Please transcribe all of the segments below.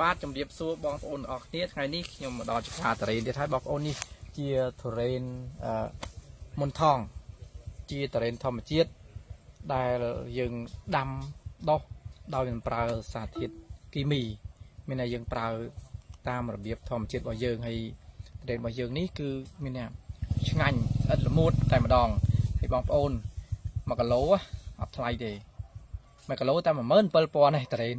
បាទជំរាបសួរបងប្អូនអរគ្នាថ្ងៃនេះខ្ញុំមកដល់ចក្រាតរេនទៀតហើយបងប្អូននេះជាទុរេនអឺមុនថង ជាទុរេនធម្មជាតិដែលយើងដាំដុះដោយមិនប្រើសារធាតុគីមី មានតែយើងប្រើតាមរបៀបធម្មជាតិរបស់យើងហើយទុរេនរបស់យើងនេះគឺមានថាឆ្ងាញ់ស្អិតល្មួតតែម្ដងហើយបងប្អូន1គីឡូអត់ថ្លៃទេ1គីឡូតែ17000ទេទុរេន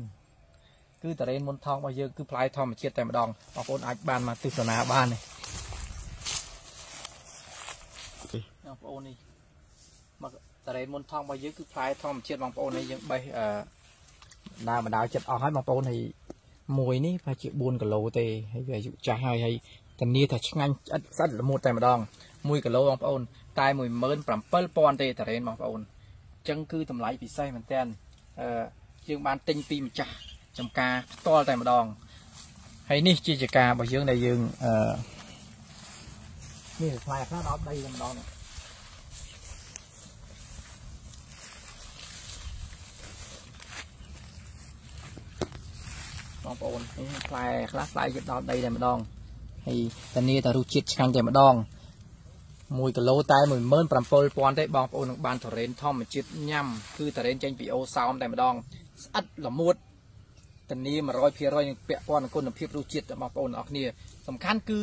គឺតរេនមុនថងរបស់យើងគឺផ្លែធម្មជាតិតែម្ដងបងប្អូនអាចបានមកទស្សនាបានទេបងប្អូននេះមកតរេនមុនថងរបស់យើងគឺផ្លែធម្មជាតិបងប្អូននេះយើងបេះអឺដើមម្ដៅចិត្តអស់ហើយបងប្អូនហើយមួយនេះប្រហែលជា4គីឡូទេហើយវាអាយុចាស់ហើយហើយធានាថាឆ្ងាញ់ស្អិតស្អិតល្មួតតែម្ដង1គីឡូបងប្អូនតែ17000ទេតរេនបងប្អូនអញ្ចឹងគឺតម្លៃពិសេសមែនតើអឺយើងបានទិញពីម្ចាស់ ចំការផ្ទាល់តែម្ដងហើយនេះជាចការរបស់យើងដែលយើងអឺនេះផ្លែខ្លះដល់ដីតែម្ដងបងប្អូននេះផ្លែខ្លះផ្លែយកដល់ដីតែម្ដងហើយតានីតែរសជាតិឆ្ងាញ់តែម្ដង1គីឡូតែ17000ទេបងប្អូននឹងបានតរ៉េនធម្មជាតិញ៉ាំគឺតរ៉េនចេញពីអូសោមតែម្ដងស្អិតល្មួត ធានា100%នឹងពាក់ព័ន្ធនឹងគុណភាពរសជាតិរបស់បងប្អូនអរគ្នាសំខាន់គឺ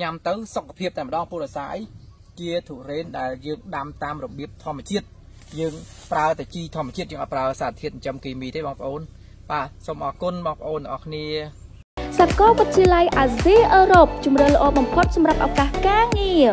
ញ៉ាំទៅសុខភាពតែម្ដងពលរសាអីជាទុរេនដែលយើងដាំតាមរបៀបធម្មជាតិយើងប្រើតែជីធម្មជាតិយើងអត់ប្រើសារធាតុចិញ្ចឹមគីមីទេបងប្អូន បាទសូមអរគុណបងប្អូនអរគ្នាសាកលវិទ្យាល័យអាស៊ីអឺរ៉ុបជំរឿនល្អបំផុតសម្រាប់ឱកាសការងារ